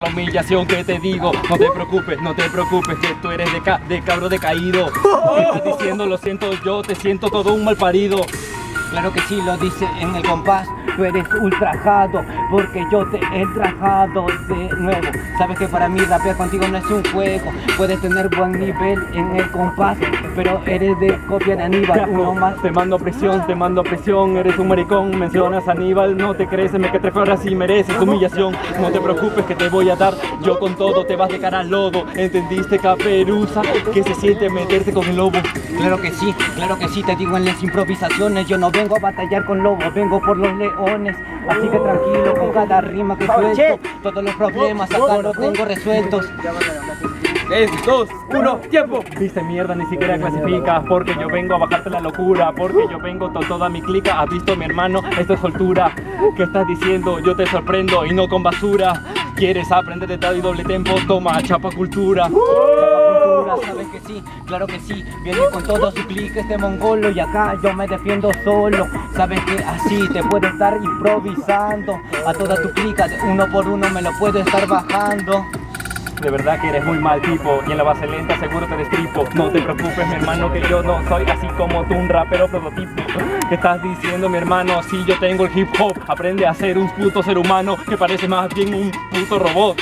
La humillación que te digo, no te preocupes, no te preocupes, que tú eres de, ca de cabro decaído. Estás diciendo, lo siento yo, te siento todo un mal parido. Claro que sí, lo dice en el compás. Tú eres ultrajado porque yo te he trajado de nuevo. Sabes que para mí rapear contigo no es un juego. Puedes tener buen nivel en el compás, pero eres de copia de Aníbal. Uno más. Te mando presión, te mando presión, eres un maricón. Mencionas a Aníbal, no te crees, me que te fueras y mereces humillación. No te preocupes que te voy a dar, yo con todo te vas de cara al lodo. ¿Entendiste, caperuza? Que se siente meterte con el lobo. Claro que sí, claro que sí, te digo en las improvisaciones. Yo no vengo a batallar con lobos, vengo por los leones. Así que tranquilo con cada rima que suelto. Todos los problemas acá los tengo resueltos. 3, 2, 1, tiempo. Viste mierda, ni siquiera clasificas porque yo vengo a bajarte la locura, porque yo vengo con toda mi clica. ¿Has visto mi hermano? Esto es soltura. ¿Qué estás diciendo? Yo te sorprendo y no con basura. ¿Quieres aprender de tal y doble tempo? Toma, chapa cultura. Sabes que sí, claro que sí. Viene con todo su clic este mongolo y acá yo me defiendo solo. Sabes que así te puedo estar improvisando. A toda tu clica, uno por uno me lo puedo estar bajando. De verdad que eres muy mal tipo y en la base lenta seguro te destripo No te preocupes mi hermano que yo no soy así como tú un rapero prototipo ¿Qué estás diciendo mi hermano? Si yo tengo el hip hop Aprende a ser un puto ser humano que parece más bien un puto robot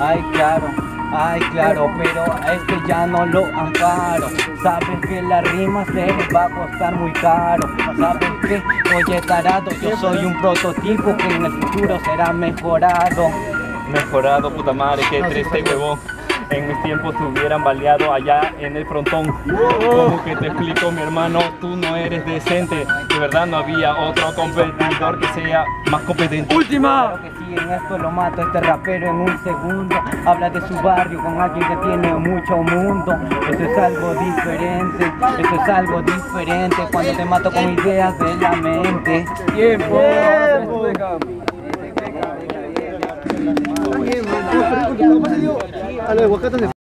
Ay claro Ay, claro, pero a este ya no lo amparo. Sabes que la rima se va a costar muy caro. Sabes que, oye tarado, yo soy un prototipo que en el futuro será mejorado. Mejorado, puta madre, qué triste huevón en mis tiempos te hubieran baleado allá en el frontón. Como que te explico, mi hermano, tú no eres decente. De verdad no había otro competidor que sea más competente. ¡Última! Claro que sí, en esto lo mato este rapero en un segundo. Habla de su barrio con alguien que tiene mucho mundo. Eso es algo diferente, eso es algo diferente. Cuando te mato con ideas de la mente. ¡Tiempo! A los aguacates